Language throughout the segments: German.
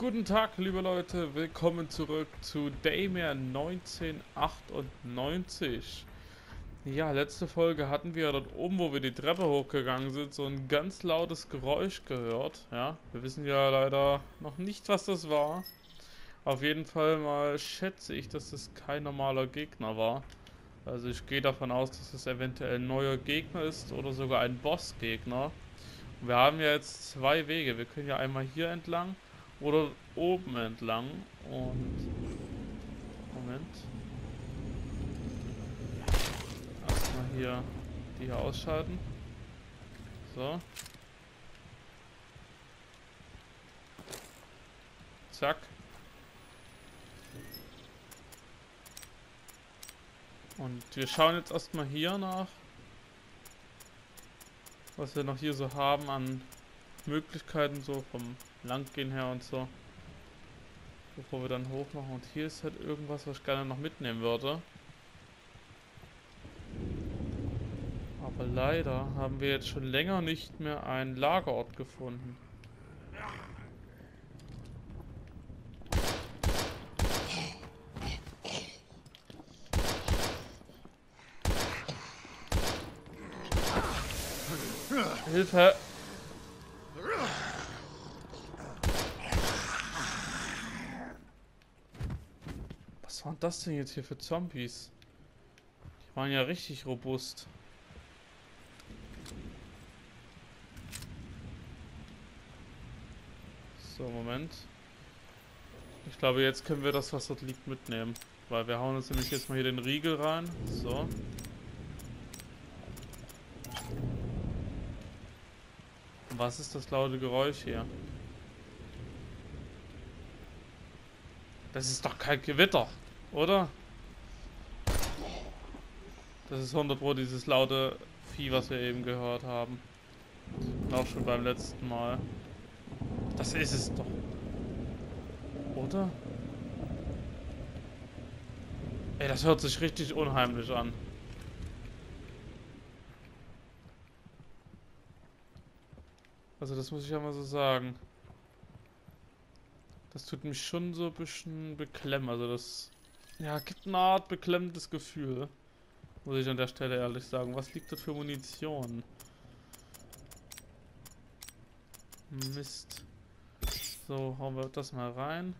Guten Tag, liebe Leute, willkommen zurück zu Daymare 1998. Ja, letzte Folge hatten wir dort oben, wo wir die Treppe hochgegangen sind, so ein ganz lautes Geräusch gehört. Ja, wir wissen ja leider noch nicht, was das war. Auf jeden Fall mal schätze ich, dass das kein normaler Gegner war. Also ich gehe davon aus, dass es eventuell ein neuer Gegner ist oder sogar ein Bossgegner. Wir haben ja jetzt zwei Wege. Wir können ja einmal hier entlang oder oben entlang. Und... Moment. Erstmal hier die hier ausschalten. So. Zack. Und wir schauen jetzt erstmal hier nach was wir noch hier so haben an Möglichkeiten, so vom Langgehen her und so. Bevor wir dann hoch machen. Und hier ist halt irgendwas, was ich gerne noch mitnehmen würde. Aber leider haben wir jetzt schon länger nicht mehr einen Lagerort gefunden. Hilfe! Was waren das denn jetzt hier für Zombies? Die waren ja richtig robust. So, Moment. Ich glaube, jetzt können wir das, was dort liegt, mitnehmen. Weil wir hauen uns nämlich jetzt mal hier den Riegel rein. So. Was ist das laute Geräusch hier? Das ist doch kein Gewitter, oder? Das ist 100 Pro dieses laute Vieh, was wir eben gehört haben. Auch schon beim letzten Mal. Das ist es doch. Oder? Ey, das hört sich richtig unheimlich an. Also das muss ich ja mal so sagen. Das tut mich schon so ein bisschen beklemmen. Also das ja, gibt eine Art beklemmendes Gefühl. Muss ich an der Stelle ehrlich sagen. Was liegt dort für Munition? Mist. So, hauen wir das mal rein.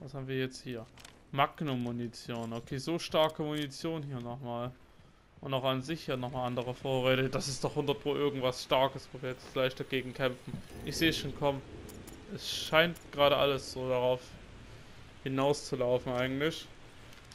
Was haben wir jetzt hier? Magnum-Munition. Okay, so starke Munition hier nochmal. Und auch an sich ja nochmal andere Vorräte. Das ist doch 100 pro irgendwas Starkes, wo wir jetzt gleich dagegen kämpfen. Ich sehe schon kommen. Es scheint gerade alles so darauf hinauszulaufen eigentlich.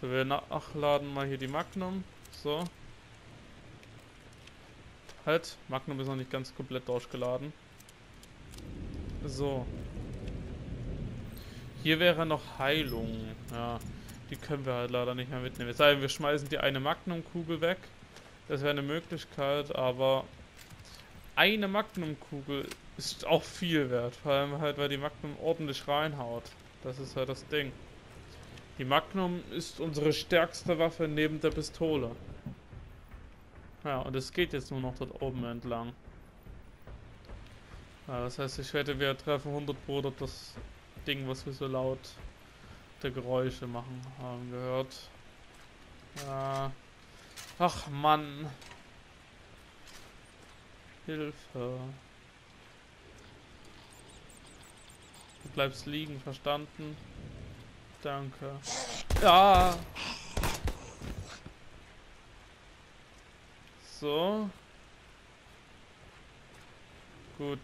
So, wir nachladen mal hier die Magnum. So. Halt, Magnum ist noch nicht ganz komplett durchgeladen. So. Hier wäre noch Heilung. Ja. Die können wir halt leider nicht mehr mitnehmen. Es sei denn, wir schmeißen die eine Magnumkugel weg. Das wäre eine Möglichkeit, aber eine Magnumkugel ist auch viel wert. Vor allem halt, weil die Magnum ordentlich reinhaut. Das ist halt das Ding. Die Magnum ist unsere stärkste Waffe neben der Pistole. Ja, und es geht jetzt nur noch dort oben entlang. Ja, das heißt, ich wette, wir treffen 100 Bruder das Ding, was wir so laut der Geräusche machen haben gehört. Ja. Ach Mann. Hilfe. Du bleibst liegen, verstanden? Danke. Ja. So. Gut.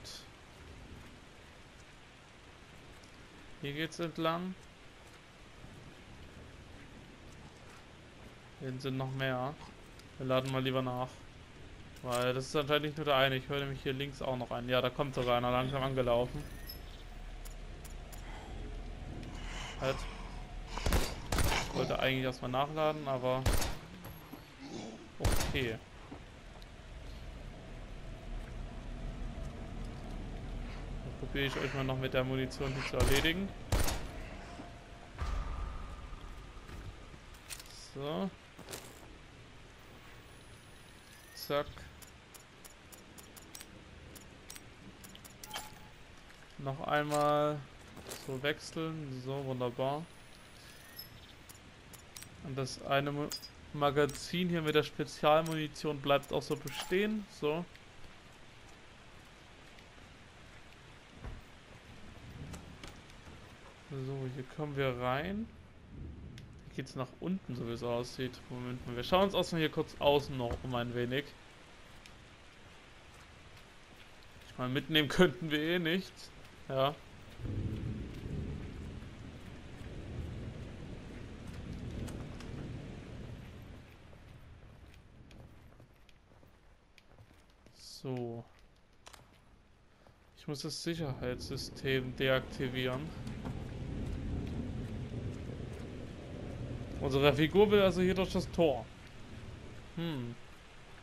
Hier geht's entlang. Hier sind noch mehr. Wir laden mal lieber nach. Weil das ist anscheinend nicht nur der eine. Ich höre nämlich hier links auch noch einen. Ja, da kommt sogar einer langsam angelaufen. Halt. Eigentlich erstmal nachladen, aber... Okay. Dann probiere ich euch mal noch mit der Munition hier zu erledigen. So. Zack. Noch einmal. So, wechseln. So, wunderbar. Und das eine Magazin hier mit der Spezialmunition bleibt auch so bestehen. So. So, hier kommen wir rein. Hier geht es nach unten, so wie es aussieht. Moment mal, wir schauen uns erstmal hier kurz außen noch um ein wenig. Ich meine, mitnehmen könnten wir eh nichts. Ja. So. Ich muss das Sicherheitssystem deaktivieren. Unsere Figur will also hier durch das Tor. Hm.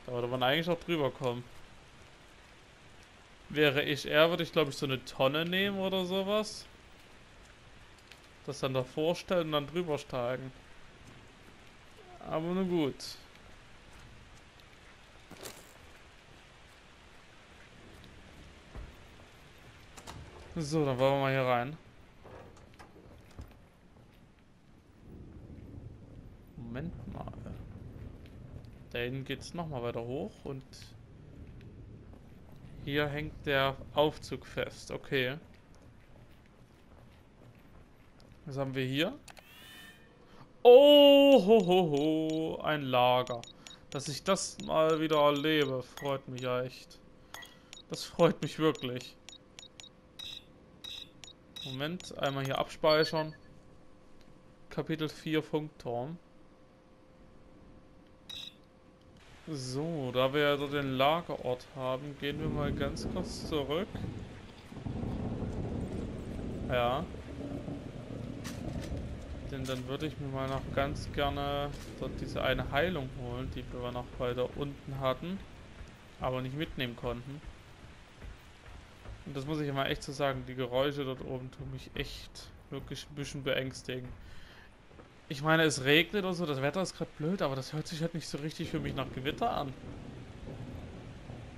Da würde man eigentlich auch drüber kommen. Wäre ich er, würde ich glaube ich so eine Tonne nehmen oder sowas. Das dann davor stellen und dann drüber steigen. Aber nun gut. So, dann wollen wir mal hier rein. Moment mal. Da hinten geht es nochmal weiter hoch und hier hängt der Aufzug fest. Okay. Was haben wir hier? Oh, ho, ho, ho, ein Lager. Dass ich das mal wieder erlebe, freut mich echt. Das freut mich wirklich. Moment, einmal hier abspeichern. Kapitel 4 Funkturm. So, da wir also den Lagerort haben, gehen wir mal ganz kurz zurück. Ja. Denn dann würde ich mir mal noch ganz gerne dort diese eine Heilung holen, die wir noch weiter unten hatten, aber nicht mitnehmen konnten. Und das muss ich immer echt so sagen, die Geräusche dort oben tun mich echt wirklich ein bisschen beängstigen. Ich meine, es regnet und so, das Wetter ist gerade blöd, aber das hört sich halt nicht so richtig für mich nach Gewitter an.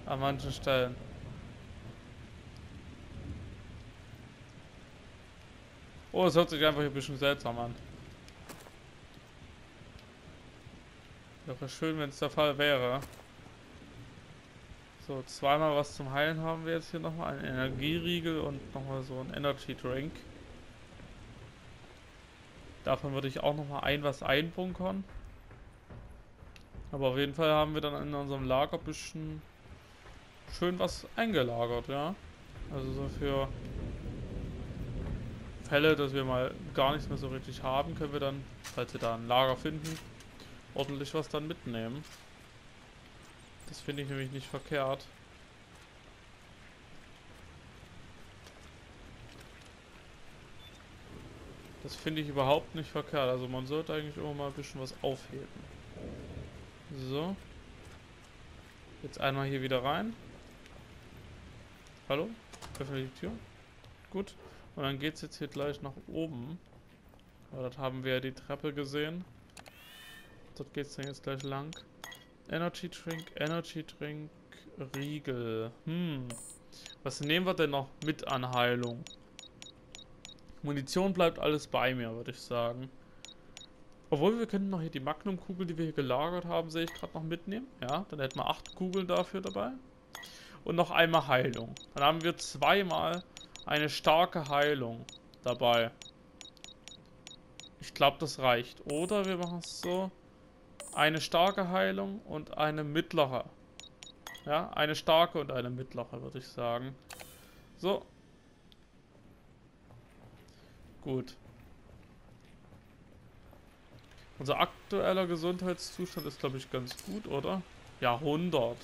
An manchen Stellen. Oh, es hört sich einfach ein bisschen seltsam an. Wäre schön, wenn es der Fall wäre. So, zweimal was zum Heilen haben wir jetzt hier nochmal. Ein Energieriegel und nochmal so ein Energy Drink. Davon würde ich auch nochmal ein was einbunkern. Aber auf jeden Fall haben wir dann in unserem Lager ein bisschen schön was eingelagert, ja. Also so für Fälle, dass wir mal gar nichts mehr so richtig haben, können wir dann, falls wir da ein Lager finden, ordentlich was dann mitnehmen. Das finde ich nämlich nicht verkehrt. Das finde ich überhaupt nicht verkehrt. Also man sollte eigentlich immer mal ein bisschen was aufheben. So. Jetzt einmal hier wieder rein. Hallo? Öffne die Tür. Gut. Und dann geht es jetzt hier gleich nach oben. Aber dort haben wir ja die Treppe gesehen. Dort geht es dann jetzt gleich lang. Energy Drink, Energy Drink, Riegel. Hm. Was nehmen wir denn noch mit an Heilung? Munition bleibt alles bei mir, würde ich sagen. Obwohl, wir könnten noch hier die Magnum-Kugel, die wir hier gelagert haben, sehe ich gerade noch mitnehmen. Ja, dann hätten wir acht Kugeln dafür dabei. Und noch einmal Heilung. Dann haben wir zweimal eine starke Heilung dabei. Ich glaube, das reicht. Oder wir machen es so eine starke Heilung und eine mittlere. Ja, eine starke und eine mittlere, würde ich sagen. So. Gut. Unser aktueller Gesundheitszustand ist, glaube ich, ganz gut, oder? Ja, 100.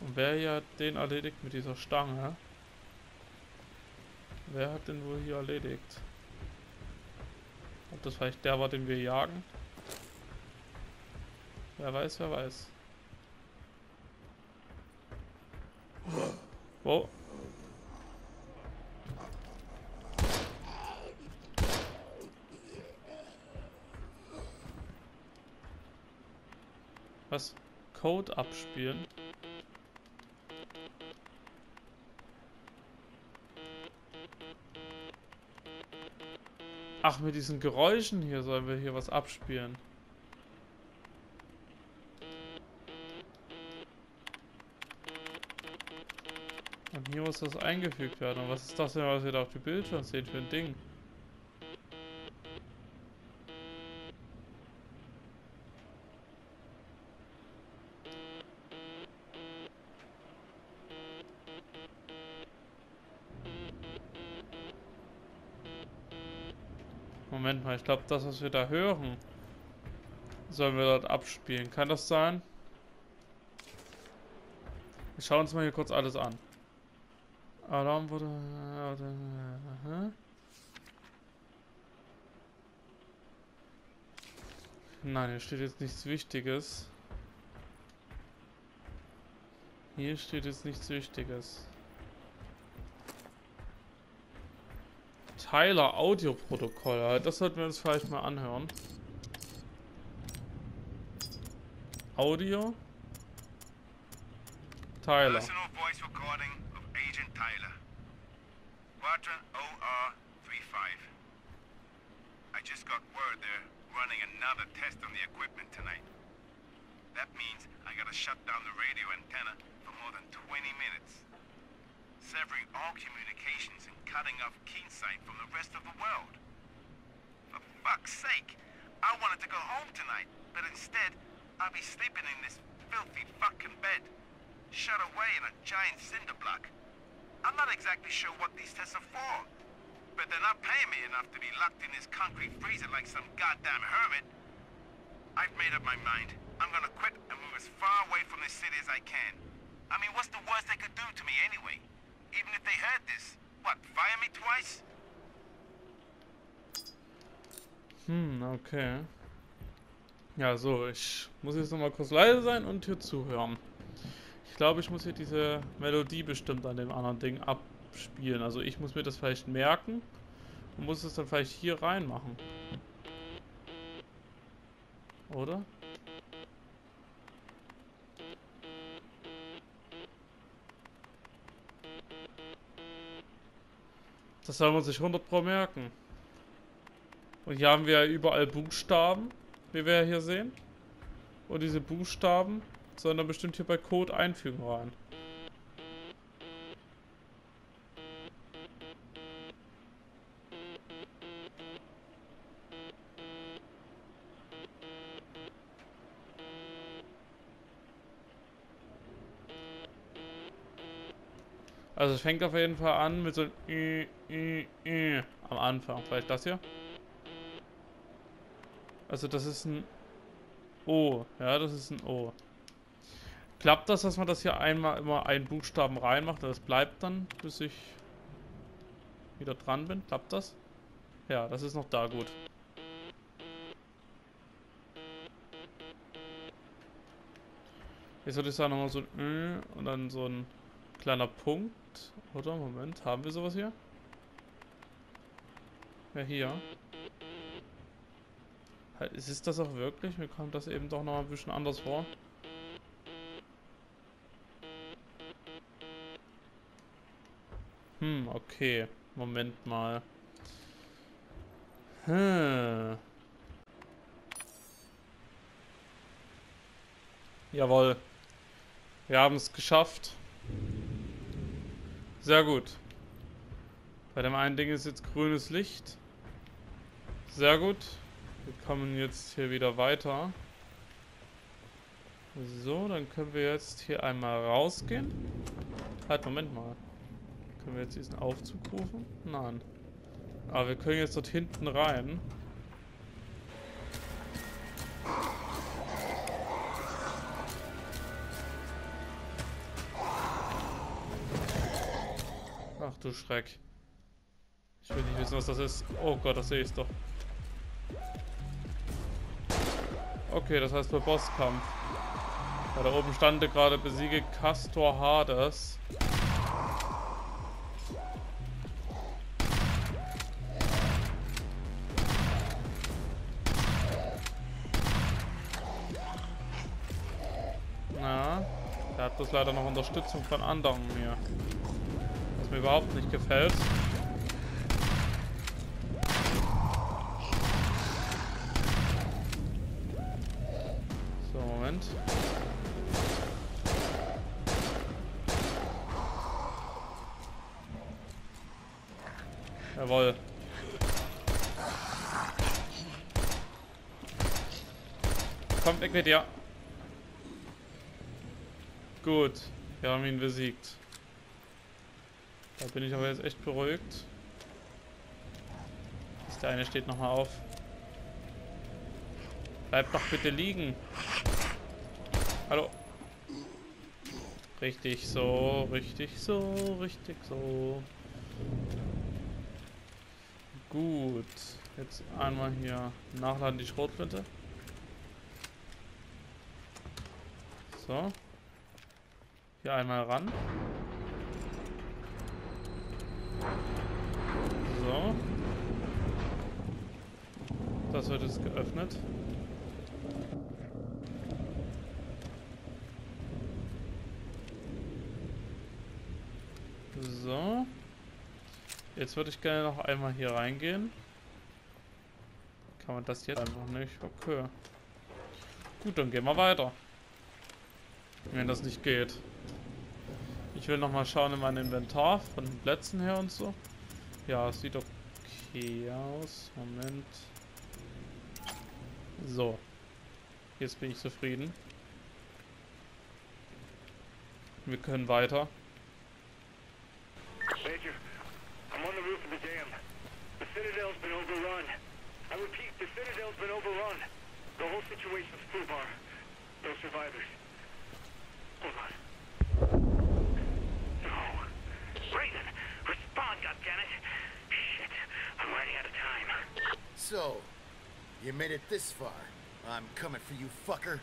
Und wer hier den erledigt mit dieser Stange? Wer hat den wohl hier erledigt? Ob das vielleicht der war, den wir jagen? Wer weiß, wer weiß. Wow. Was? Code abspielen? Ach, mit diesen Geräuschen hier sollen wir hier was abspielen. Hier muss das eingefügt werden. Und was ist das denn, was wir da auf dem Bildschirm sehen für ein Ding? Moment mal, ich glaube, das, was wir da hören, sollen wir dort abspielen. Kann das sein? Wir schauen uns mal hier kurz alles an. Alarm wurde... Nein, hier steht jetzt nichts Wichtiges. Hier steht jetzt nichts Wichtiges. Tyler Audioprotokoll. Das sollten wir uns vielleicht mal anhören. Audio. Tyler. Personal voice recording Agent Tyler. Quadrant OR35. I just got word they're running another test on the equipment tonight. That means I gotta shut down the radio antenna for more than 20 minutes. severing all communications and cutting off Keensight from the rest of the world. For fuck's sake, I wanted to go home tonight, but instead, I'll be sleeping in this filthy fucking bed, shut away in a giant cinder block. I'm not exactly sure what these tests are for, but they're not paying me enough to be locked in this concrete freezer like some goddamn hermit. I've made up my mind. I'm gonna quit and move as far away from this city as I can. I mean, what's the worst they could do to me anyway? Even if they heard this. What, fire me twice? Hm, okay. Ja, so, ich muss jetzt nochmal kurz leise sein und hier zuhören. Ich glaube, ich muss hier diese Melodie bestimmt an dem anderen Ding abspielen. Also ich muss mir das vielleicht merken und muss es dann vielleicht hier reinmachen. Oder? Das soll man sich 100 Pro merken. Und hier haben wir überall Buchstaben, wie wir hier sehen. Und diese Buchstaben sollen dann bestimmt hier bei Code einfügen rein. Also es fängt auf jeden Fall an mit so einem am Anfang. Vielleicht das hier? Also das ist ein O. Ja, das ist ein O. Klappt das, dass man das hier einmal immer einen Buchstaben reinmacht das bleibt dann, bis ich wieder dran bin? Klappt das? Ja, das ist noch da gut. Jetzt würde ich sagen nochmal so ein Ö und dann so ein kleiner Punkt. Oder? Moment, haben wir sowas hier? Ja, hier. Ist das auch wirklich? Mir kommt das eben doch noch ein bisschen anders vor. Hm, okay. Moment mal. Hm. Jawohl. Wir haben es geschafft. Sehr gut. Bei dem einen Ding ist jetzt grünes Licht. Sehr gut. Wir kommen jetzt hier wieder weiter. So, dann können wir jetzt hier einmal rausgehen. Halt, Moment mal. Können wir jetzt diesen Aufzug rufen? Nein. Aber wir können jetzt dort hinten rein. Ach du Schreck. Ich will nicht wissen, was das ist. Oh Gott, das sehe ich doch. Okay, das heißt bei Bosskampf. Ja, da oben stand gerade besiege Castor Hades. das leider noch Unterstützung von anderen mir. Was mir überhaupt nicht gefällt. So, Moment. Jawohl. Kommt weg mit dir. Gut. Wir haben ihn besiegt. Da bin ich aber jetzt echt beruhigt. Der eine steht nochmal auf. Bleib doch bitte liegen. Hallo. Richtig so, richtig so, richtig so. Gut. Jetzt einmal hier nachladen die Schrotflinte. So. Hier einmal ran. So. Das wird jetzt geöffnet. So. Jetzt würde ich gerne noch einmal hier reingehen. Kann man das jetzt einfach nicht? Okay. Gut, dann gehen wir weiter. Wenn das nicht geht. Ich will noch mal schauen in mein Inventar von den Plätzen her und so. Ja, es sieht okay aus. Moment. So. Jetzt bin ich zufrieden. Wir können weiter. Major, I'm on the roof of the dam. The Citadel's been overrun. I repeat, the Citadel's been overrun. The whole situation's foobar. No survivors. Hold on. No. Raven, respond, goddammit. Shit, I'm running out of time. So, you made it this far. I'm coming for you, fucker.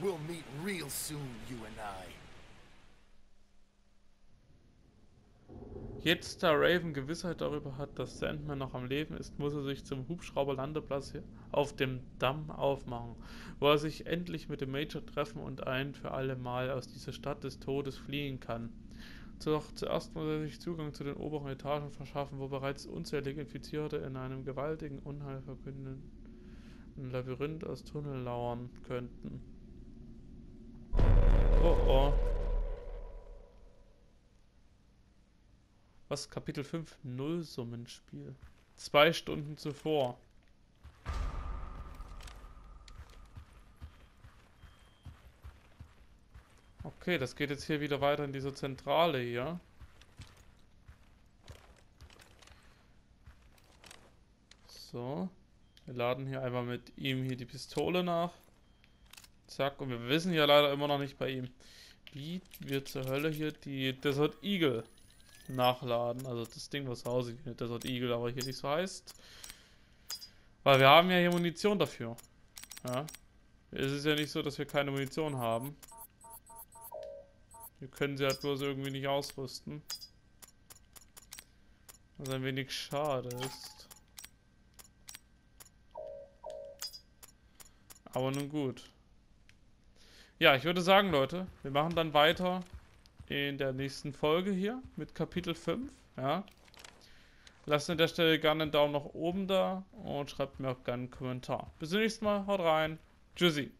We'll meet real soon, you and I. Jetzt, da Raven Gewissheit darüber hat, dass Sandman noch am Leben ist, muss er sich zum Hubschrauberlandeplatz auf dem Damm aufmachen, wo er sich endlich mit dem Major treffen und ein für alle Mal aus dieser Stadt des Todes fliehen kann. Doch zuerst muss er sich Zugang zu den oberen Etagen verschaffen, wo bereits unzählige Infizierte in einem gewaltigen Unheil verkünden ein Labyrinth aus Tunnel lauern könnten. Oh oh. Was? Kapitel 5? Nullsummenspiel. Zwei Stunden zuvor. Okay, das geht jetzt hier wieder weiter in diese Zentrale hier. So. Wir laden hier einmal mit ihm hier die Pistole nach. Zack, und wir wissen ja leider immer noch nicht bei ihm, wie wir zur Hölle hier die Desert Eagle nachladen. Also das Ding, was aussieht wie eine Desert Eagle, aber hier nicht so heißt. Weil wir haben ja hier Munition dafür. Ja. Es ist ja nicht so, dass wir keine Munition haben. Wir können sie halt bloß irgendwie nicht ausrüsten. Was ein wenig schade ist. Aber nun gut. Ja, ich würde sagen, Leute, wir machen dann weiter in der nächsten Folge hier mit Kapitel 5. Ja. Lasst an der Stelle gerne einen Daumen nach oben da und schreibt mir auch gerne einen Kommentar. Bis zum nächsten Mal, haut rein. Tschüssi.